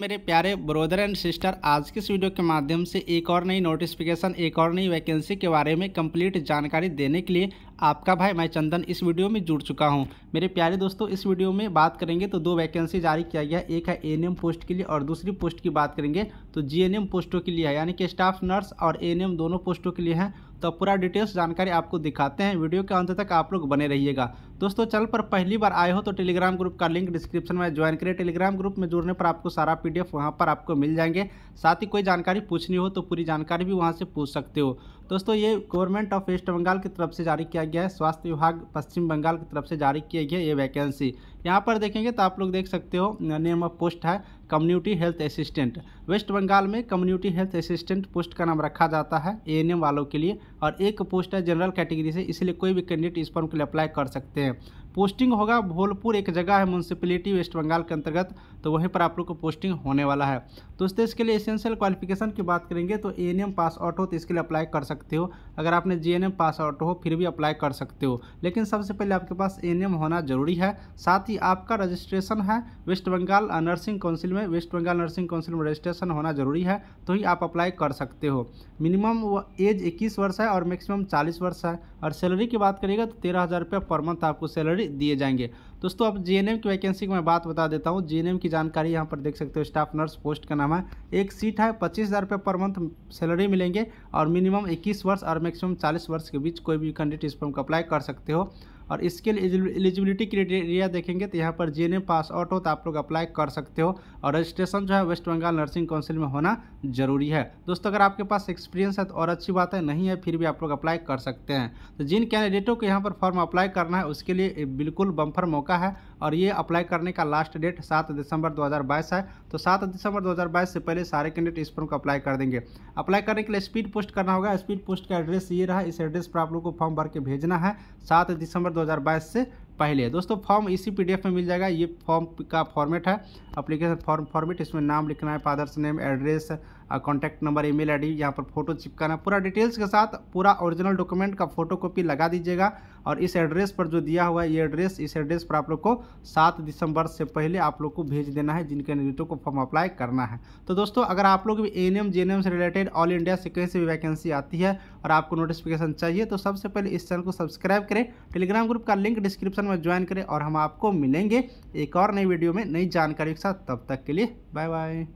मेरे प्यारे brother and sister आज के इस वीडियो के माध्यम से एक और नई नोटिफिकेशन एक और नई वैकेंसी के बारे में कंप्लीट जानकारी देने के लिए आपका भाई मैं चंदन इस वीडियो में जुड़ चुका हूँ। मेरे प्यारे दोस्तों, इस वीडियो में बात करेंगे तो दो वैकेंसी जारी किया गया एक है एएनएम पोस्ट के लिए और दूसरी पोस्ट की बात करेंगे तो जीएनएम पोस्टों के लिए है। यानी कि स्टाफ नर्स और एएनएम दोनों पोस्टों के लिए हैं। तो पूरा डिटेल्स जानकारी आपको दिखाते हैं। वीडियो के अंत तक आप लोग बने रहिएगा। दोस्तों, चल पर पहली बार आए हो तो टेलीग्राम ग्रुप का लिंक डिस्क्रिप्शन में ज्वाइन करें टेलीग्राम ग्रुप में जुड़ने पर आपको सारा पी पीडीएफ वहाँ पर आपको मिल जाएँगे। साथ ही कोई जानकारी पूछनी हो तो पूरी जानकारी भी वहाँ से पूछ सकते हो। दोस्तों, ये गवर्नमेंट ऑफ़ वेस्ट बंगाल की तरफ़ से जारी किया गया है। स्वास्थ्य विभाग पश्चिम बंगाल की तरफ़ से जारी किया गया ये वैकेंसी। यहाँ पर देखेंगे तो आप लोग देख सकते हो नेम ऑफ़ पोस्ट है, community health assistant. West Bengal में कम्युनिटी हेल्थ असिस्टेंट पोस्ट का नाम रखा जाता है एएनएम वालों के लिए, और एक पोस्ट है जनरल कैटेगरी से, इसलिए कोई भी कैंडिडेट इस फॉर्म के लिए अप्लाई कर सकते हैं। पोस्टिंग होगा। भोलपुर एक जगह है म्यूनसिपलिटी वेस्ट बंगाल के अंतर्गत तो वहीं पर आप लोग को पोस्टिंग होने वाला है। दोस्तों इसके लिए एसेंशियल क्वालिफिकेशन की बात करेंगे तो एएनएम पास आउट हो तो इसके लिए अप्लाई कर सकते हो। अगर आपने जी पास आउट हो, फिर भी अप्लाई कर सकते हो। लेकिन सबसे पहले आपके पास एएनएम होना ज़रूरी है। साथ ही आपका रजिस्ट्रेशन है वेस्ट बंगाल नर्सिंग काउंसिल में वेस्ट बंगाल नर्सिंग काउंसिल में रजिस्ट्रेशन होना ज़रूरी है तो ही आप अप्लाई कर सकते हो। मिनिमम एज इक्कीस वर्ष है और मैक्सिमम चालीस वर्ष है। और सैलरी की बात करिएगा तो तेरह हज़ार रुपये पर मंथ आपको सैलरी दिए जाएँगे। दोस्तों, अब जीएनएम की वैकेंसी की मैं बात बता देता हूँ। जीएनएम की जानकारी यहाँ पर देख सकते हो स्टाफ नर्स पोस्ट का नाम है। एक सीट है, पच्चीस हज़ार रुपये पर मंथ सैलरी मिलेंगे और मिनिमम इक्कीस वर्ष और मैक्सिमम चालीस वर्ष के बीच कोई भी कैंडिडेट इस फॉर्म को अप्लाई कर सकते हो। और इसके लिए एलिजिबिलिटी क्राइटेरिया देखेंगे तो यहाँ पर जी पास आउट हो तो आप लोग अप्लाई कर सकते हो और रजिस्ट्रेशन जो है वेस्ट बंगाल नर्सिंग काउंसिल में होना ज़रूरी है। दोस्तों, अगर आपके पास एक्सपीरियंस है तो और अच्छी बात है, नहीं है फिर भी आप लोग अप्लाई कर सकते हैं। तो जिन कैंडिडेटों को यहाँ पर फॉर्म अप्लाई करना है, उसके लिए बिल्कुल बम्फर मौका है और ये अप्लाई करने का लास्ट डेट सात दिसंबर 2022 है। तो सात दिसंबर 2022 से पहले सारे कैंडिडेट इस फॉर्म को अप्लाई कर देंगे। अप्लाई करने के लिए स्पीड पोस्ट करना होगा। स्पीड पोस्ट का एड्रेस ये रहा। इस एड्रेस पर आप लोग को फॉर्म भर के भेजना है। सात दिसंबर दो हज़ार बाईस से पहले दोस्तों फॉर्म इसी पीडीएफ में मिल जाएगा। ये फॉर्म का फॉर्मेट है। अप्लीकेशन फॉर्म फॉर्मेट इसमें नाम लिखना है father's name address contact number email ID यहाँ पर फ़ोटो चिपकाना। पूरा डिटेल्स के साथ पूरा ओरिजिनल डॉक्यूमेंट का फ़ोटो कॉपी लगा दीजिएगा। और इस एड्रेस पर जो दिया हुआ है, ये एड्रेस इस एड्रेस पर आप लोग को सात दिसंबर से पहले आप लोग को भेज देना है, जिनके कैंडिडेटों को फॉर्म अप्लाई करना है। तो दोस्तों, अगर आप लोग भी एन एम से रिलेटेड ऑल इंडिया से कहीं से भी वैकेंसी आती है और आपको नोटिफिकेशन चाहिए तो सबसे पहले इस चैनल को सब्सक्राइब करें। टेलीग्राम ग्रुप का लिंक डिस्क्रिप्शन में ज्वाइन करें और हम आपको मिलेंगे एक और नई वीडियो में नई जानकारी के साथ। तब तक के लिए बाय बाय।